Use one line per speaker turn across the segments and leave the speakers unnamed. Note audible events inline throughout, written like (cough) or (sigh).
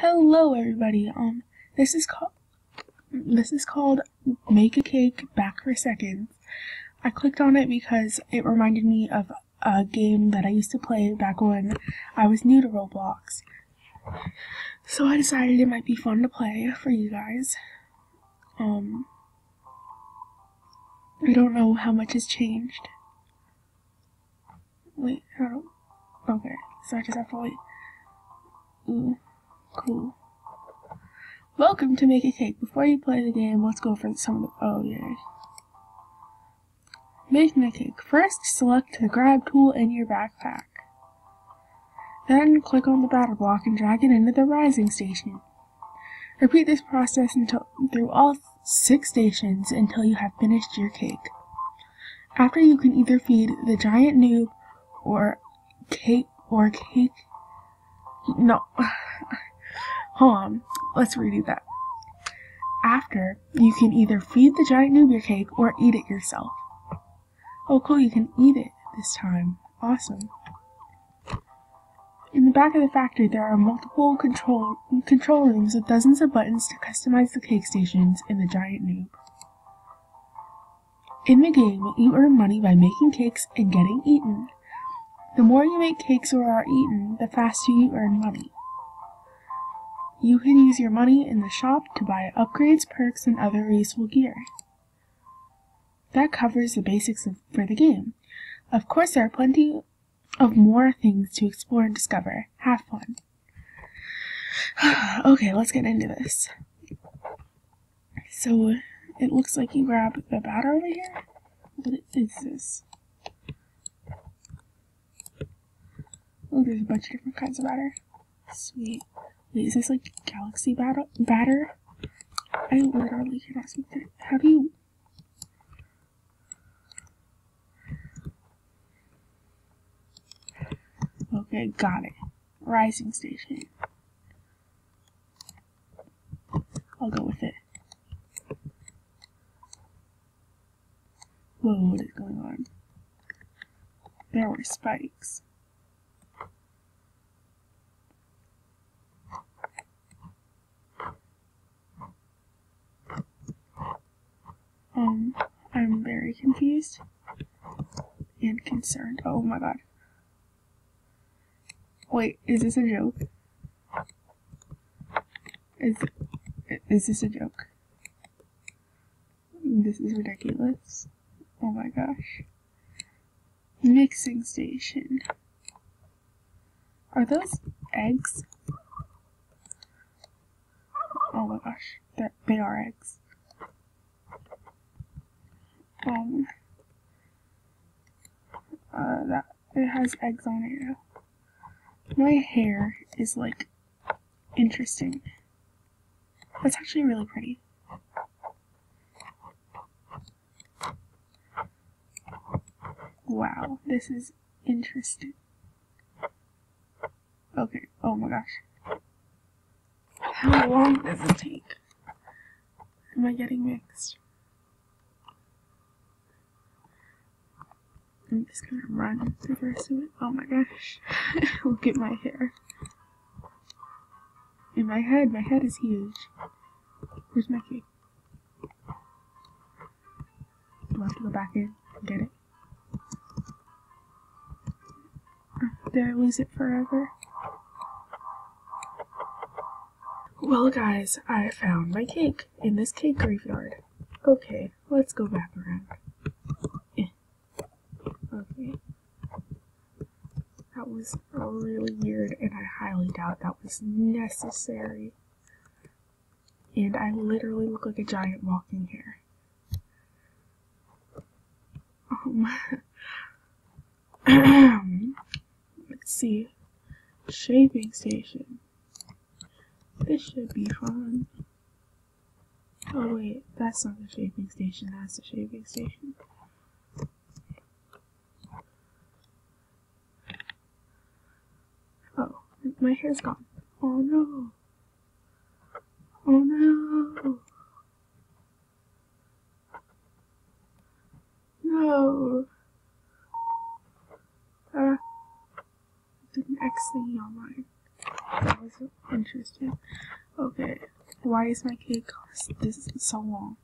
Hello everybody. Um this is called this is called Make a Cake Back for Seconds. I clicked on it because it reminded me of a game that I used to play back when I was new to Roblox. So I decided it might be fun to play for you guys. Um I don't know how much has changed. Wait, how do Okay, so I just have to wait. Ooh. Cool. Welcome to Make a Cake. Before you play the game, let's go for some of the. Oh, yeah. Making a cake. First, select the grab tool in your backpack. Then, click on the batter block and drag it into the rising station. Repeat this process until through all six stations until you have finished your cake. After you can either feed the giant noob or cake or cake. No. Hold on, let's redo that. After, you can either feed the giant noob your cake or eat it yourself. Oh cool, you can eat it this time. Awesome. In the back of the factory, there are multiple control control rooms with dozens of buttons to customize the cake stations in the giant noob. In the game, you earn money by making cakes and getting eaten. The more you make cakes or are eaten, the faster you earn money. You can use your money in the shop to buy upgrades, perks, and other useful gear. That covers the basics of, for the game. Of course, there are plenty of more things to explore and discover. Have fun. (sighs) okay, let's get into this. So, it looks like you grab the batter over here. What is this? Oh, there's a bunch of different kinds of batter. Sweet. Wait, is this like galaxy batter? batter? I literally cannot speak that. How do you... Okay, got it. Rising station. I'll go with it. Whoa, what is going on? There were spikes. Um, I'm very confused and concerned. Oh my god. Wait, is this a joke? Is is this a joke? This is ridiculous. Oh my gosh. Mixing station. Are those eggs? Oh my gosh, They're, they are eggs um uh, that it has eggs on it. My hair is like interesting. That's actually really pretty. Wow, this is interesting. Okay, oh my gosh. How long does it take? Am I getting mixed? I'm just gonna run the rest of it. Oh my gosh. (laughs) Look at my hair. In my head, my head is huge. Where's my cake? Do I have to go back in and get it? Did I lose it forever? Well guys, I found my cake in this cake graveyard. Okay, let's go back around. Was really weird and I highly doubt that was necessary. And I literally look like a giant walking here. Um, (clears throat) let's see. Shaving station. This should be fun. Oh wait, that's not the shaving station, that's the shaving station. My hair's gone. Oh no. Oh no. No. Uh, did an X thingy on mine. That was interesting. Okay. Why is my cake cost this so long?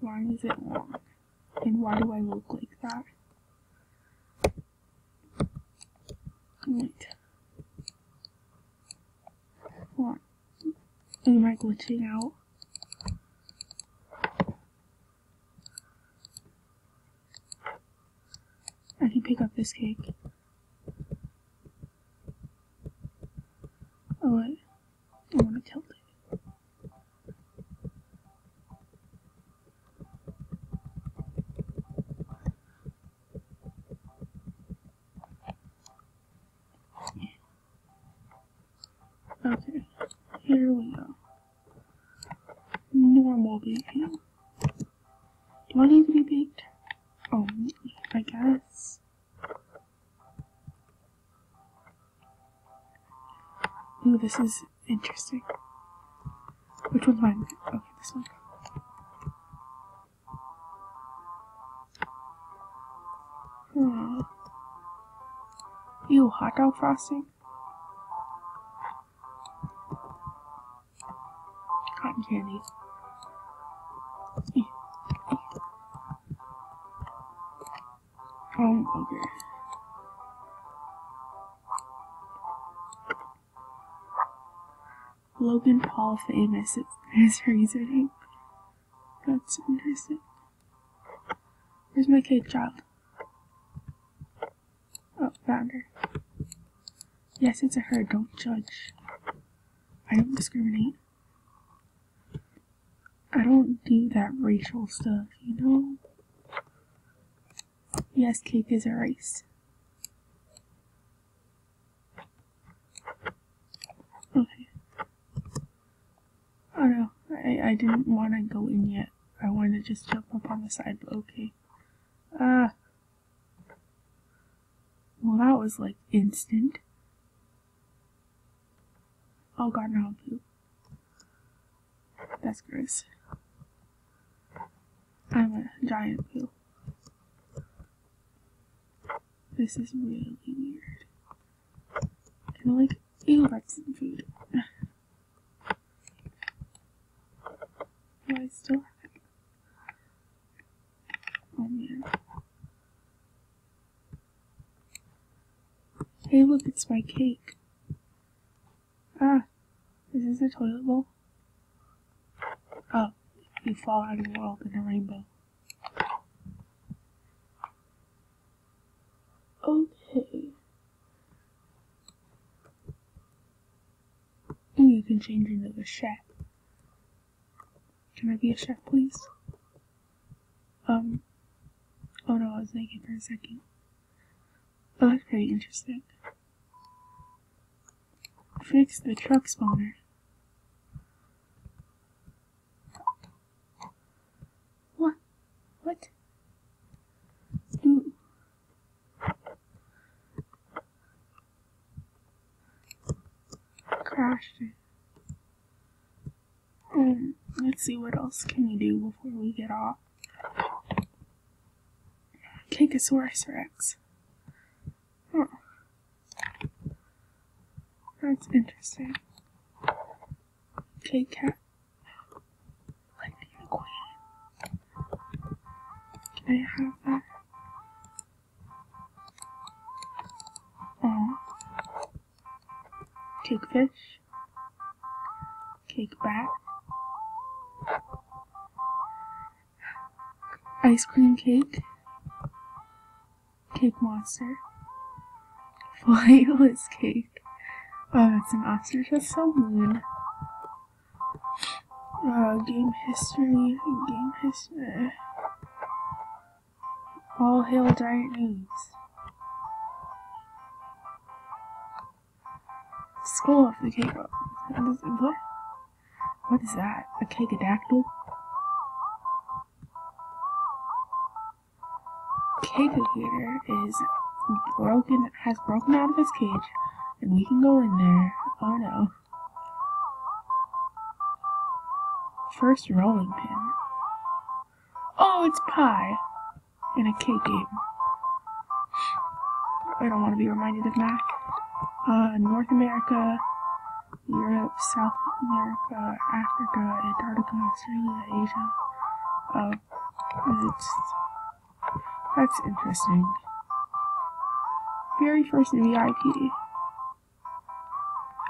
Why is it long? And why do I look like that? Wait. What? Am I glitching out? I can pick up this cake. Oh wait. I want to tilt it. Okay, here we go. Normal baking. Do I need to be baked? Oh, I guess. Ooh, this is interesting. Which one's mine? Okay, this one. Hmm. Ew, hot dog frosting? Cotton candy. Um, (laughs) okay. Logan Paul famous is his username. That's interesting. Where's my cake child? Oh, found her. Yes, it's a her. Don't judge. I don't discriminate. I don't do that racial stuff, you know? Yes, cake is a race. Okay. Oh no, I, I didn't want to go in yet. I wanted to just jump up on the side, but okay. Uh, well, that was like instant. Oh god, no, poop. That's gross. I'm a giant poo. This is really weird. Kind of like, ew, that's food. Do I still have it? Oh man. Hey, look, it's my cake. Ah, is this a toilet bowl? Oh, you fall out of the world in a rainbow. Okay. And you can change into a chef. Can I be a chef, please? Um. Oh no, I was naked for a second. Oh, that's pretty interesting. Fix the truck spawner. What? What? Ooh. Crashed it. Um, let's see what else can we do before we get off. Cakeosaurus Rex. Huh. That's interesting. Cake cat. Lightning McQueen. Can I have that? Oh. Aw. Cake fish. Cake bat. Ice cream cake. Cake monster. (laughs) Flightless cake. Oh, that's an ostrich. That's so mean. Uh, game history. Game history. All hail giant news. Scroll off the cake. What? What is that? A cakeadactyl? Cakeator is broken, has broken out of his cage, and we can go in there. Oh no. First rolling pin. Oh, it's pie! In a cake game. I don't want to be reminded of Mac. uh, North America, Europe, South America, Africa, Antarctica, Australia, Asia. Uh, it's, that's interesting. Very first VIP.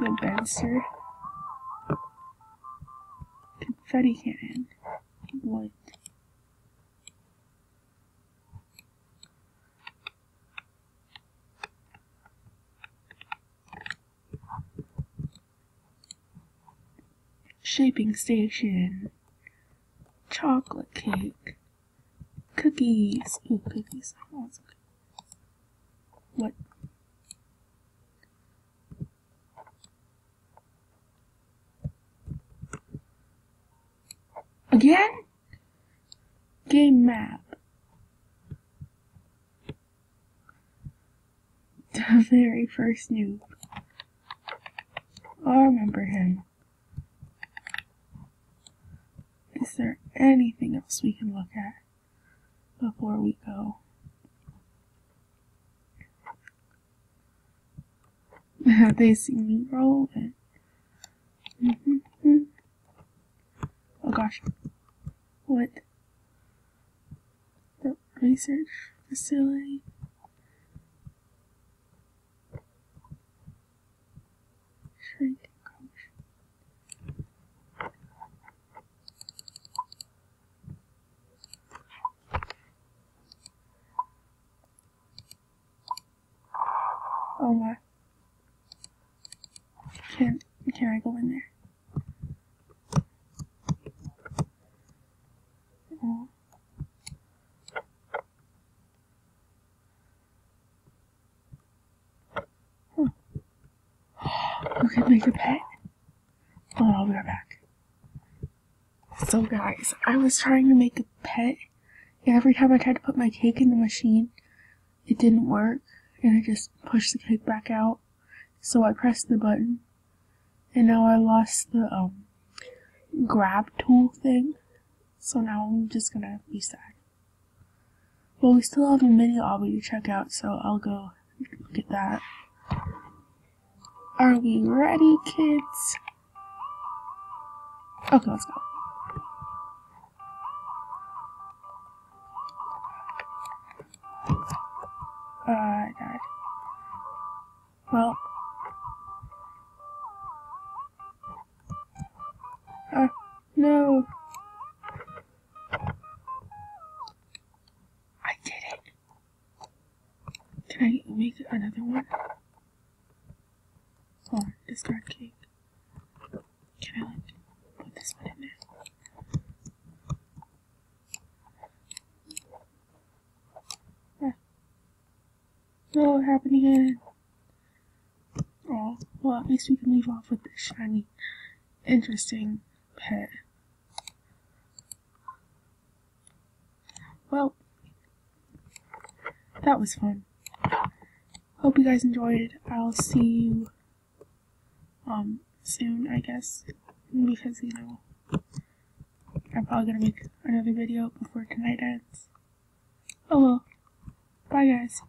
The Benster. Confetti cannon. What? Shaping station. Chocolate cake. Cookies. Ooh, cookies. Oh, okay. What? Again? Game map. (laughs) The very first noob. I remember him. Is there anything else we can look at before we go? Have (laughs) they seen me roll it? Mm -hmm. Oh gosh. What? The research facility? Shrink coach. Oh my. I go in there? Oh. Huh. Can make a pet. Oh, I'll be right back. So guys, I was trying to make a pet, every time I tried to put my cake in the machine, it didn't work, and it just pushed the cake back out. So I pressed the button, and now I lost the um grab tool thing. So now I'm just gonna be sad. Well, we still have a mini obby to check out, so I'll go get that. Are we ready, kids? Okay, let's go. Uh, I died. Well. No. I did it. Can I make another one? Or oh, discard cake. Can I like put this one in there? No, oh, it happened again. Oh, well, at least we can leave off with this shiny, interesting pet. Well, that was fun. Hope you guys enjoyed. I'll see you um soon, I guess, because you know I'm probably gonna make another video before tonight ends. Oh well. Bye guys.